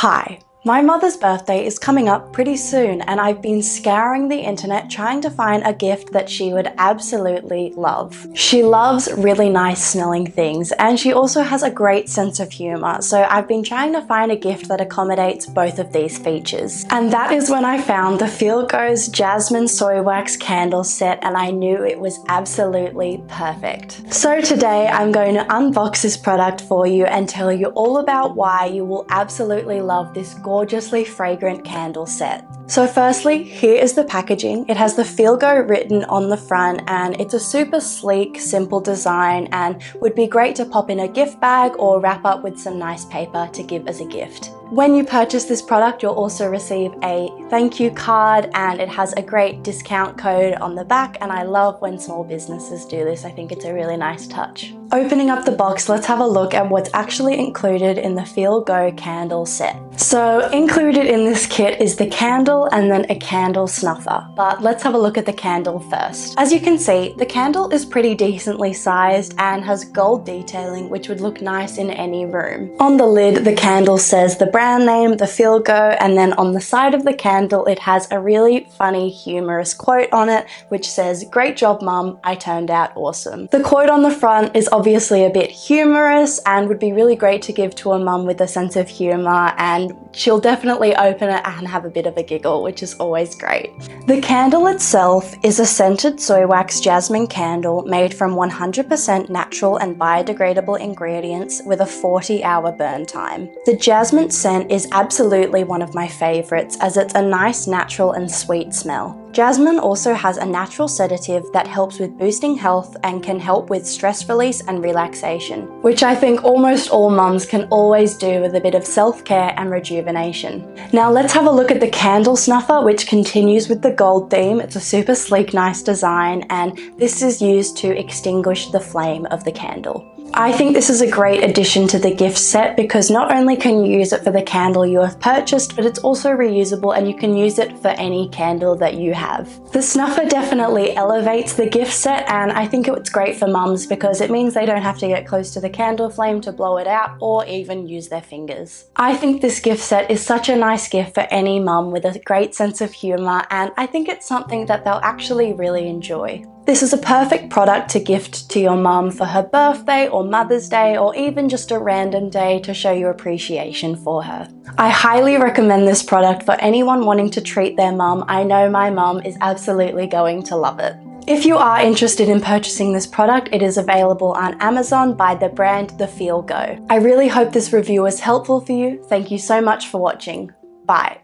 Hi, my mother's birthday is coming up pretty soon, and I've been scouring the internet trying to find a gift that she would absolutely love. She loves really nice smelling things, and she also has a great sense of humor, so I've been trying to find a gift that accommodates both of these features. And that is when I found the Feel Go's Jasmine Soy Wax Candle Set, and I knew it was absolutely perfect. So today I'm going to unbox this product for you and tell you all about why you will absolutely love this gorgeous gorgeously fragrant candle set. So firstly, here is the packaging. It has the Feel Go written on the front and it's a super sleek, simple design and would be great to pop in a gift bag or wrap up with some nice paper to give as a gift. When you purchase this product, you'll also receive a thank you card and it has a great discount code on the back and I love when small businesses do this. I think it's a really nice touch. Opening up the box, let's have a look at what's actually included in the Feel Go candle set. So included in this kit is the candle and then a candle snuffer, but let's have a look at the candle first. As you can see, the candle is pretty decently sized and has gold detailing which would look nice in any room. On the lid, the candle says the brand name, the Feel Go, and then on the side of the candle it has a really funny humorous quote on it which says, great job mum, I turned out awesome. The quote on the front is obviously a bit humorous and would be really great to give to a mum with a sense of humour and she'll definitely open it and have a bit of a giggle, which is always great. The candle itself is a scented soy wax jasmine candle made from 100% natural and biodegradable ingredients with a 40 hour burn time. The jasmine scent is absolutely one of my favourites as it's a nice natural and sweet smell. Jasmine also has a natural sedative that helps with boosting health and can help with stress release and relaxation, which I think almost all mums can always do with a bit of self-care and rejuvenation. Now let's have a look at the candle snuffer, which continues with the gold theme. It's a super sleek, nice design, and this is used to extinguish the flame of the candle. I think this is a great addition to the gift set because not only can you use it for the candle you have purchased, but it's also reusable and you can use it for any candle that you have. The snuffer definitely elevates the gift set and I think it's great for mums because it means they don't have to get close to the candle flame to blow it out or even use their fingers. I think this gift set is such a nice gift for any mum with a great sense of humour and I think it's something that they'll actually really enjoy. This is a perfect product to gift to your mum for her birthday or Mother's Day or even just a random day to show your appreciation for her. I highly recommend this product for anyone wanting to treat their mum. I know my mum is absolutely going to love it. If you are interested in purchasing this product, it is available on Amazon by the brand The Feel Go. I really hope this review was helpful for you. Thank you so much for watching. Bye.